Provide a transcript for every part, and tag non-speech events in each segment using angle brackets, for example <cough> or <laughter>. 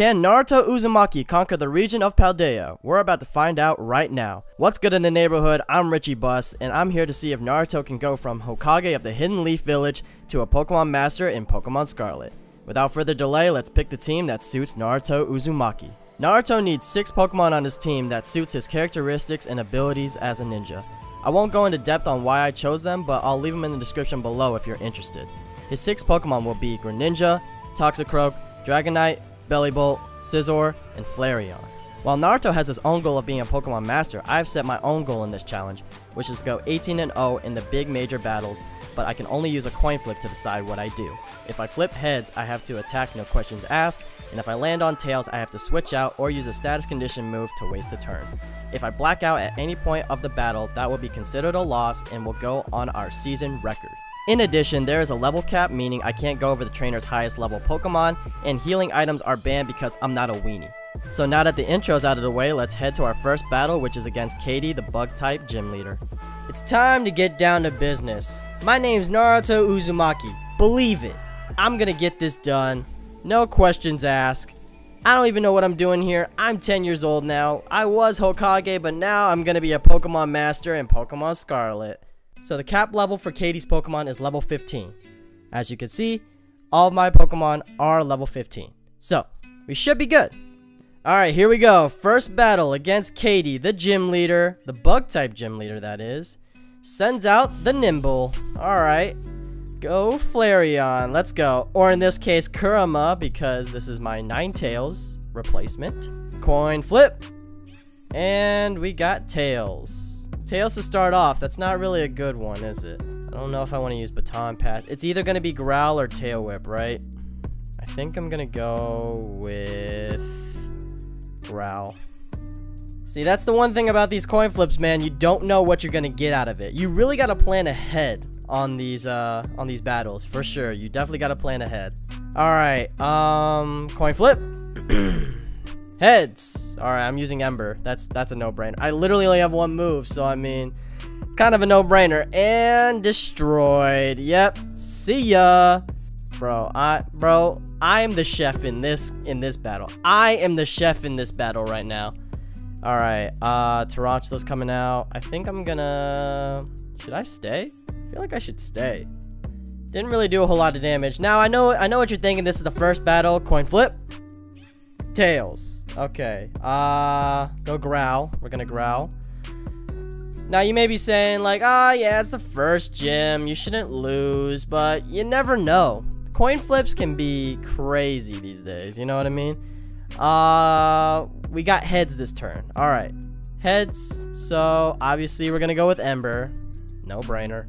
Can Naruto Uzumaki conquer the region of Paldea? We're about to find out right now. What's good in the neighborhood? I'm Richy Buss, and I'm here to see if Naruto can go from Hokage of the Hidden Leaf Village to a Pokemon Master in Pokemon Scarlet. Without further delay, let's pick the team that suits Naruto Uzumaki. Naruto needs 6 Pokemon on his team that suits his characteristics and abilities as a ninja. I won't go into depth on why I chose them, but I'll leave them in the description below if you're interested. His 6 Pokemon will be Greninja, Toxicroak, Dragonite, Bellibolt, Scizor, and Flareon. While Naruto has his own goal of being a Pokemon Master, I've set my own goal in this challenge, which is to go 18 and 0 in the big major battles, but I can only use a coin flip to decide what I do. If I flip heads, I have to attack no questions asked, and if I land on tails, I have to switch out or use a status condition move to waste a turn. If I black out at any point of the battle, that will be considered a loss and will go on our season record. In addition, there is a level cap, meaning I can't go over the trainer's highest level Pokemon, and healing items are banned because I'm not a weenie. So now that the intro's out of the way, let's head to our first battle, which is against Katy, the Bug-type gym leader. It's time to get down to business. My name's Naruto Uzumaki. Believe it. I'm gonna get this done. No questions asked. I don't even know what I'm doing here. I'm 10 years old now. I was Hokage, but now I'm gonna be a Pokemon Master in Pokemon Scarlet. So the cap level for Katy's Pokemon is level 15. As you can see, all of my Pokemon are level 15. So, we should be good. Alright, here we go. First battle against Katy, the gym leader, the bug type gym leader that is. Sends out the Nymble. Alright. Go Flareon. Let's go. Or in this case, Kurama, because this is my Ninetales replacement. Coin flip. And we got Tails. Tails to start off. That's not really a good one, is it? I don't know if I want to use Baton Pass. It's either going to be Growl or Tail Whip, right? I think I'm going to go with Growl. See, that's the one thing about these coin flips, man. You don't know what you're going to get out of it. You really got to plan ahead on these uh on these battles for sure. You definitely got to plan ahead. All right. Um coin flip. <clears throat> Heads. Alright, I'm using Ember. That's that's a no-brainer. I literally only have one move, so I mean, kind of a no-brainer. And destroyed. Yep. See ya. Bro, I bro, I am the chef in this in this battle. I am the chef in this battle right now. Alright, uh Tarountula's coming out. I think I'm gonna should I stay? I feel like I should stay. Didn't really do a whole lot of damage. Now I know I know what you're thinking. This is the first battle. Coin flip. Tails. Okay. Uh, go growl. We're gonna growl. Now, you may be saying, like, ah, oh, yeah, it's the first gym. You shouldn't lose, but you never know. Coin flips can be crazy these days. You know what I mean? Uh, we got heads this turn. All right. Heads. So, obviously, we're to go with Ember. No brainer.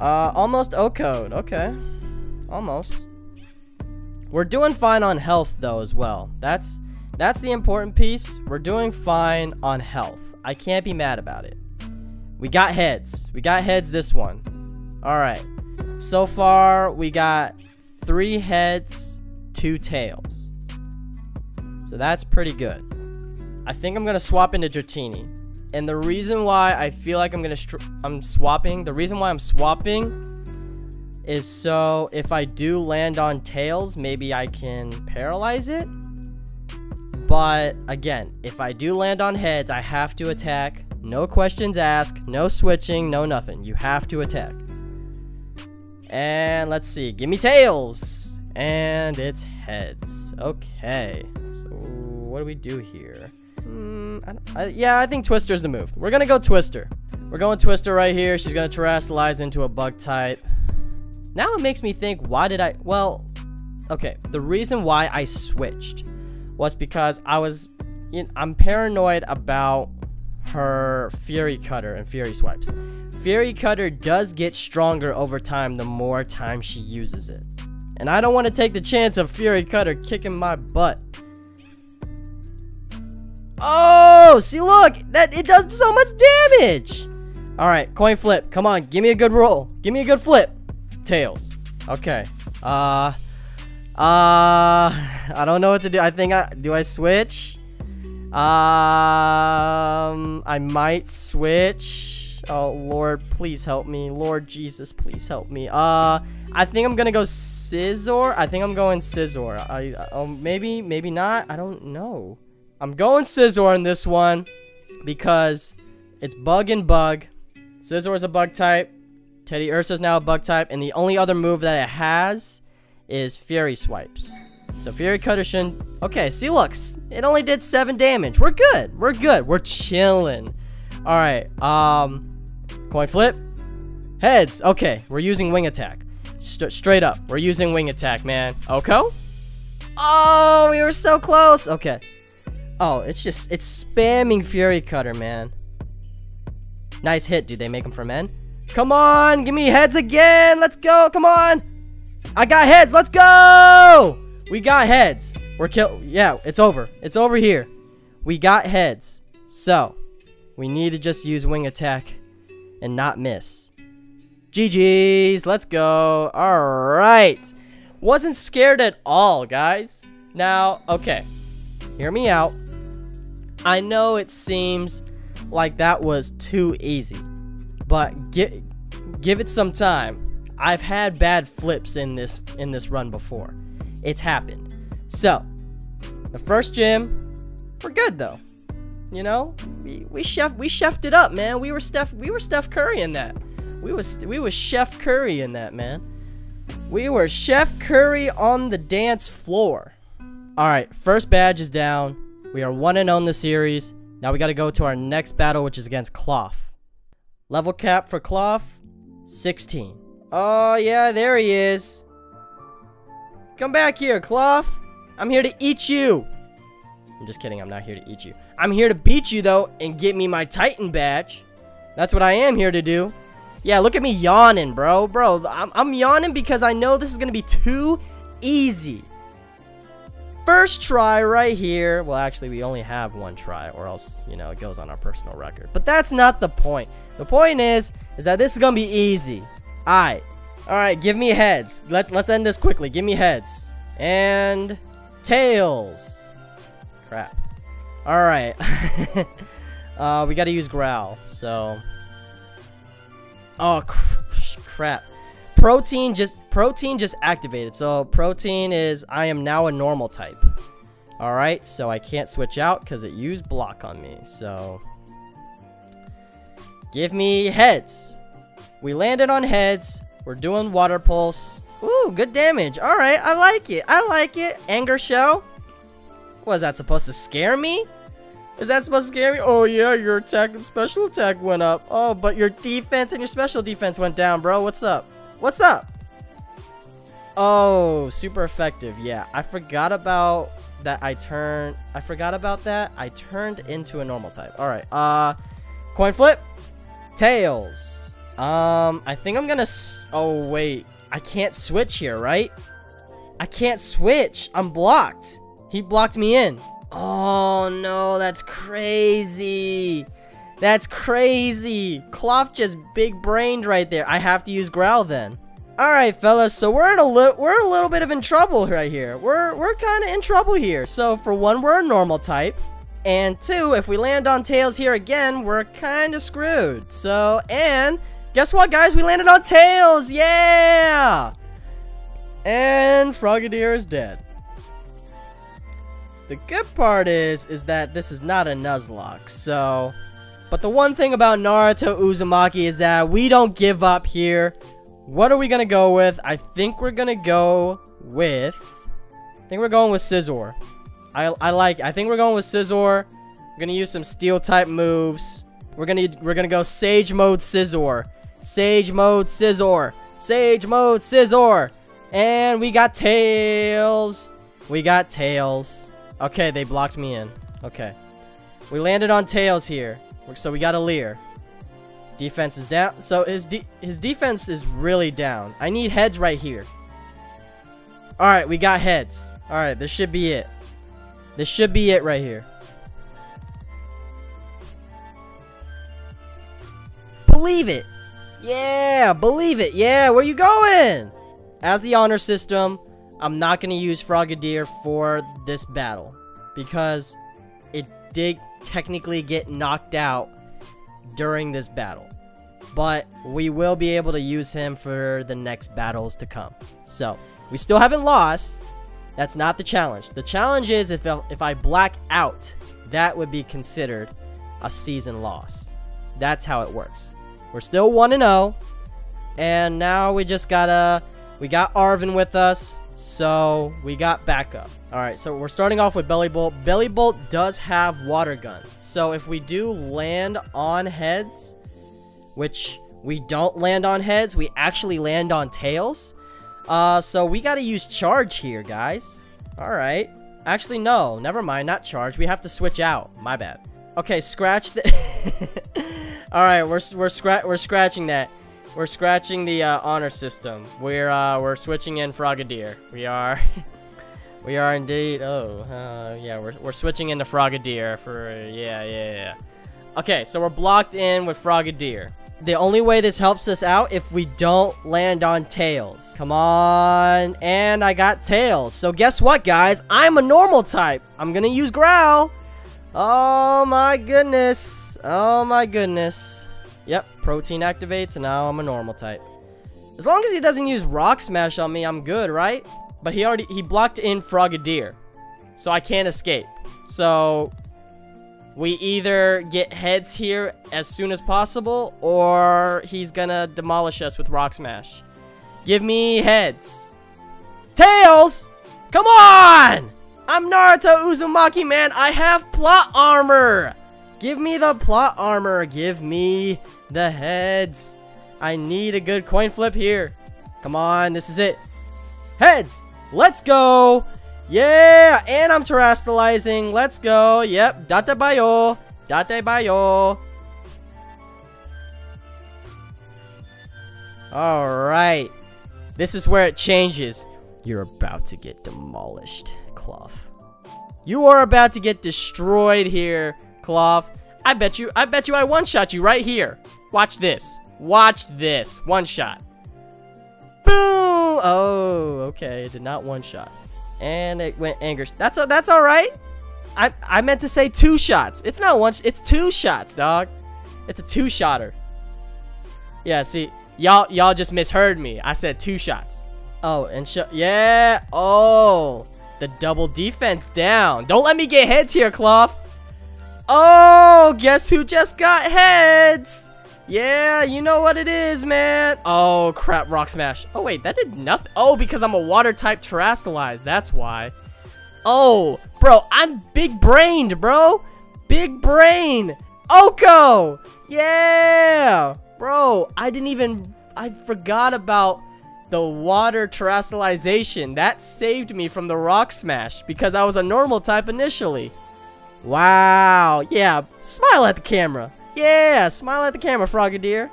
Uh, almost O-code. Okay. Almost. We're doing fine on health though as well. That's that's the important piece. We're doing fine on health. I can't be mad about it. We got heads. We got heads this one. All right. So far, we got three heads, two tails. So that's pretty good. I think I'm going to swap into Dratini. And the reason why I feel like I'm going to I'm swapping, the reason why I'm swapping is so if I do land on tails, maybe I can paralyze it. But again, if I do land on heads, I have to attack. No questions asked, no switching, no nothing. You have to attack. And let's see, give me tails. And it's heads. Okay, so what do we do here? Mm, I I, yeah, I think Twister's the move. We're gonna go Twister. We're going Twister right here. She's gonna terastallize into a bug type. Now it makes me think, why did I, well, okay, the reason why I switched was because I was, you know, I'm paranoid about her Fury Cutter and Fury Swipes. Fury Cutter does get stronger over time the more time she uses it. And I don't want to take the chance of Fury Cutter kicking my butt. Oh, see look, that it does so much damage. All right, coin flip. Come on, give me a good roll. Give me a good flip. Tails. Okay. Uh, uh, I don't know what to do. I think I, do I switch? Um, I might switch. Oh, Lord, please help me. Lord Jesus, please help me. Uh, I think I'm gonna go Scizor. I think I'm going Scizor. I oh maybe maybe not. I don't know. I'm going Scizor in this one because it's bug and bug. Scizor is a bug type. Teddiursa is now a bug type, and the only other move that it has is Fury Swipes. So Fury Cutter. Okay, see, looks. It only did 7 damage. We're good. We're good. We're chilling. Alright, um... Coin flip. Heads. Okay, we're using Wing Attack. St straight up. We're using Wing Attack, man. Oko? Oh, we were so close. Okay. Oh, it's just... It's spamming Fury Cutter, man. Nice hit. Do they make them for men? Come on, give me heads again. Let's go. Come on. I got heads. Let's go. We got heads. We're kill. Yeah, it's over. It's over here. We got heads. So, we need to just use wing attack and not miss. GG's. Let's go. All right. Wasn't scared at all, guys. Now, okay. Hear me out. I know it seems like that was too easy. But give give it some time. I've had bad flips in this in this run before. It's happened. So, the first gym, we're good though. You know, we we chef we chefed it up, man. We were Steph we were Steph Curry in that. We was we was Chef Curry in that, man. We were Chef Curry on the dance floor. All right, first badge is down. We are 1 and oh on the series. Now we got to go to our next battle, which is against Klawf. Level cap for Klawf, 16. Oh, yeah, there he is. Come back here, Klawf. I'm here to eat you. I'm just kidding. I'm not here to eat you. I'm here to beat you, though, and get me my Titan badge. That's what I am here to do. Yeah, look at me yawning, bro. Bro, I'm, I'm yawning because I know this is going to be too easy first try right here. Well, actually, we only have one try, or else, you know, it goes on our personal record. But that's not the point. The point is, is that this is gonna be easy. Alright. Alright, give me heads. Let's let's end this quickly. Give me heads. And tails. Crap. Alright. <laughs> uh, we gotta use growl, so. Oh, cr crap. Protean just Protean just activated. So Protean is I am now a normal type. Alright, so I can't switch out because it used block on me. So give me heads. We landed on heads. We're doing water pulse. Ooh, good damage. Alright, I like it. I like it. Anger Shell. Was that supposed to scare me? Is that supposed to scare me? Oh yeah, your attack and special attack went up. Oh, but your defense and your special defense went down, bro. What's up? What's up? Oh, super effective. Yeah, I forgot about that I turned... I forgot about that. I turned into a normal type. All right. Uh, coin flip. Tails. Um, I think I'm gonna... oh, wait. I can't switch here, right? I can't switch. I'm blocked. He blocked me in. Oh, no. That's crazy. That's crazy. Klawf just big brained right there. I have to use growl then. All right, fellas. So we're in a little we're a little bit of in trouble right here. We're we're kind of in trouble here. So for one, we're a normal type. And two, if we land on tails here again, we're kind of screwed. So, and guess what, guys? We landed on tails. Yeah! And Frogadier is dead. The good part is, is that this is not a Nuzlocke, so but the one thing about Naruto Uzumaki is that we don't give up here. What are we to go with? I think we're to go with... I think we're going with Scizor. I, I like I think we're going with Scizor. We're going to use some steel type moves. We're going to we're to go Sage mode Scizor. Sage mode Scizor. Sage mode Scizor. And we got Tails. We got Tails. Okay, they blocked me in. Okay. We landed on Tails here. So we got a Leer. Defense is down. So his de his defense is really down. I need heads right here. Alright, we got heads. Alright, this should be it. This should be it right here. Believe it. Yeah, believe it. Yeah, where you going? As the honor system, I'm not going to use Frogadier for this battle. Because it did technically get knocked out during this battle. but we will be able to use him for the next battles to come. So, we still haven't lost. That's not the challenge. The challenge is if, if I black out, that would be considered a season loss. That's how it works. We're still 1-0. And now we just gotta... We got Arven with us. So, we got backup. Alright, so we're starting off with Bellibolt. Belly Bolt does have Water Gun. So, if we do land on heads, which we don't land on heads, we actually land on tails. Uh, so we gotta use Charge here, guys. Alright. Actually, no. Never mind. Not Charge. We have to switch out. My bad. Okay, scratch the... <laughs> Alright, we're, we're, scra we're scratching that. We're scratching the uh, honor system. We're uh, we're switching in Frogadier. We are, <laughs> we are indeed. Oh, uh, yeah, we're we're switching into Frogadier for yeah, yeah, yeah. Okay, so we're blocked in with Frogadier. The only way this helps us out if we don't land on tails. Come on, and I got tails. So guess what, guys? I'm a normal type. I'm gonna use Growl. Oh my goodness. Oh my goodness. Yep, Protean activates, and now I'm a normal type. As long as he doesn't use Rock Smash on me, I'm good, right? But he already, he blocked in Frogadier. So I can't escape. So, we either get heads here as soon as possible, or he's gonna demolish us with Rock Smash. Give me heads. Tails! Come on! I'm Naruto Uzumaki, man. I have plot armor. Give me the plot armor. Give me the heads. I need a good coin flip here. Come on, this is it. Heads. Let's go. Yeah, and I'm terastallizing. Let's go. Yep, dattebayo. Date bayo. Alright. This is where it changes. You're about to get demolished, Klawf. You are about to get destroyed here, Klawf. I bet you, I bet you I one-shot you right here. Watch this. Watch this. One shot. Boom! Oh, okay. Did not one shot. And it went anger. That's a, that's all right. I I meant to say two shots. It's not one. It's two shots, dog. It's a two shotter. Yeah. See, y'all y'all just misheard me. I said two shots. Oh, and sh yeah. Oh, the double defense down. Don't let me get heads here, Klawf. Oh, guess who just got heads? Yeah, you know what it is, man. Oh, crap, Rock Smash. Oh, wait, that did nothing. Oh, because I'm a water-type Terastallize. That's why. Oh, bro, I'm big-brained, bro. Big brain. Oko! Yeah! Bro, I didn't even... I forgot about the water terastallization. That saved me from the rock smash because I was a normal type initially. Wow. Yeah, smile at the camera. Yeah, smile at the camera, Frogadier.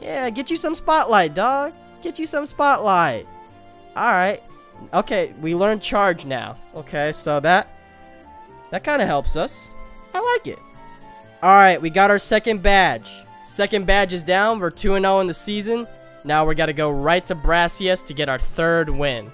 Yeah, get you some spotlight, dog. Get you some spotlight. Alright. Okay, we learned charge now. Okay, so that that kind of helps us. I like it. Alright, we got our second badge. Second badge is down. We're 2-0 in the season. Now we got to go right to Brassius to get our third win.